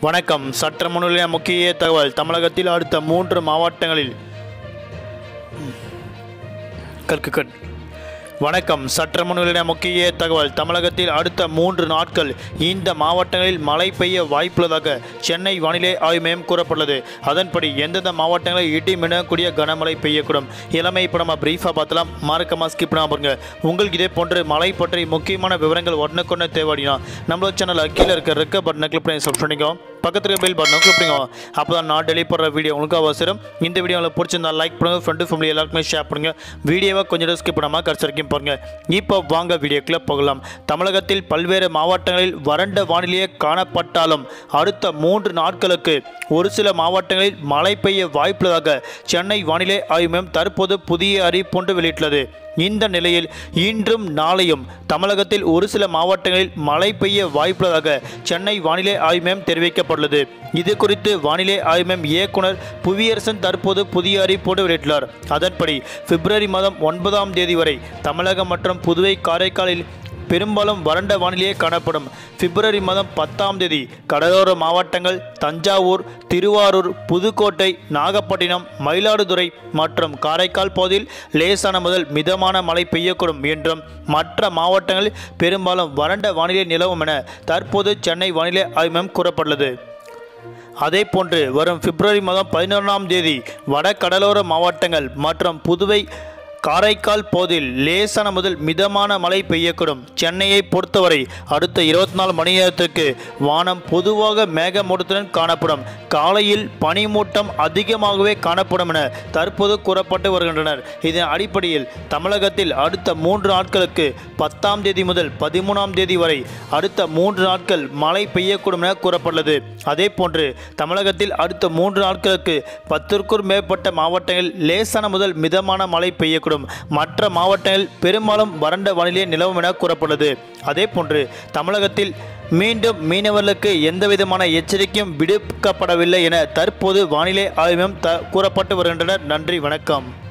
வணக்கம். சற்று முன்னிலைய முக்கிய தகவல். தமிழகத்தில் அடுத்த மூன்று மாவட்டங்களில் கற்குக்கண் வணக்கம். சற்று முன்னிலைய முக்கிய தகவல். தமிழகத்தில் அடுத்த மூன்று நாட்கள் இந்த மாவட்டங்களில் மழை பெய்ய வாய்ப்புள்ளதாக சென்னை வானிலை ஆய்வு மையம் கூறப்பட்டுள்ளது. அதன்படி எந்தெந்த மாவட்டங்களில் இடி மினக்கூடிய கனமழை பெய்யக்கூடும்? இளமை இப்போ நம்ம பிரீஃபாக பார்த்தலாம். மறக்காம ஸ்கிப் பண்ணாம பாருங்க. உங்களுக்கு இதே போன்று மழை பற்றி முக்கியமான விவரங்கள் உடனுக்குன்னு தேவையா நம்மளோட சேனல் கீழே இருக்க ரெக்க பட்டனை கிளிக் பண்ணி சப்ஸ்கிரைப் பண்ணிக்கோ. பக்கத்தில் பெல் பட்டனை கிளிக் அப்போ தான் நான் டெலிவரி போடுற வீடியோ உங்களுக்கு அவசரம். இந்த வீடியோ உங்களுக்கு பிடிச்சிருந்தா லைக் பண்ணுங்கள் ஃப்ரெண்டு ஃபேமிலி எல்லாருக்குமே ஷேர் பண்ணுங்கள் வீடியோவை கொஞ்சம் ஸ்கிப் பண்ணாமல் கடைசி வரைக்கும் பாருங்க. இப்போ வாங்க வீடியோக்குள்ளே போகலாம். தமிழகத்தில் பல்வேறு மாவட்டங்களில் வறண்ட வானிலையே காணப்பட்டாலும் அடுத்த மூன்று நாட்களுக்கு ஒரு சில மாவட்டங்களில் மழை பெய்ய வாய்ப்புள்ளதாக சென்னை வானிலை ஆய்வு மையம் தற்போது புதிய அறிவிப்பொன்று வெளியிட்டுள்ளது. இந்த நிலையில் இன்றும் நாளையும் தமிழகத்தில் ஒரு சில மாவட்டங்களில் மழை பெய்ய வாய்ப்புள்ளதாக சென்னை வானிலை ஆய்வு மையம் தெரிவிக்கப்பட்டுள்ளது. இது குறித்து வானிலை ஆய்வு மையம் இயக்குனர் புவியரசன் தற்போது புதிய அறிவிப்போடு வெளியிட்டுள்ளார். அதன்படி பிப்ரவரி மாதம் ஒன்பதாம் தேதி வரை தமிழகம் மற்றும் புதுவை காரைக்காலில் பெரும்பாலும் வறண்ட வானிலையே காணப்படும். பிப்ரவரி மாதம் பத்தாம் தேதி கடலோர மாவட்டங்கள் தஞ்சாவூர் திருவாரூர் புதுக்கோட்டை நாகப்பட்டினம் மயிலாடுதுறை மற்றும் காரைக்கால் பகுதியில் லேசான முதல் மிதமான மழை பெய்யக்கூடும் என்றும் மற்ற மாவட்டங்களில் பெரும்பாலும் வறண்ட வானிலை நிலவும் என தற்போது சென்னை வானிலை ஆய்வு மையம் கூறப்பட்டுள்ளது. அதே போன்று வரும் பிப்ரவரி மாதம் பதினொன்றாம் தேதி வட கடலோர மாவட்டங்கள் மற்றும் புதுவை காரைக்கால் போதில் லேசான முதல் மிதமான மழை பெய்யக்கூடும். சென்னையை பொறுத்தவரை அடுத்த இருபத்தி நாலு மணி நேரத்திற்கு வானம் பொதுவாக மேகமூட்டத்துடன் காணப்படும். காலையில் பனிமூட்டம் அதிகமாகவே காணப்படும் என தற்போது கூறப்பட்டு வருகின்றனர். இதன் அடிப்படையில் தமிழகத்தில் அடுத்த மூன்று நாட்களுக்கு பத்தாம் தேதி முதல் பதிமூணாம் தேதி வரை அடுத்த மூன்று நாட்கள் மழை பெய்யக்கூடும் என கூறப்பட்டுள்ளது. அதே போன்று தமிழகத்தில் அடுத்த மூன்று நாட்களுக்கு பத்திற்கும் மேற்பட்ட மாவட்டங்களில் லேசான முதல் மிதமான மழை பெய்யக்கூடும். மற்ற மாவட்டங்களில் பெரும்பாலும் வறண்ட வானிலை நிலவும் என கூறப்பட்டது அதே போன்று தமிழகத்தில் மீண்டும் மீனவர்களுக்கு எந்தவிதமான எச்சரிக்கையும் விடுக்கப்படவில்லை என தற்போது வானிலை ஆய்வு த கூறப்பட்டு வருகின்றனர். நன்றி வணக்கம்.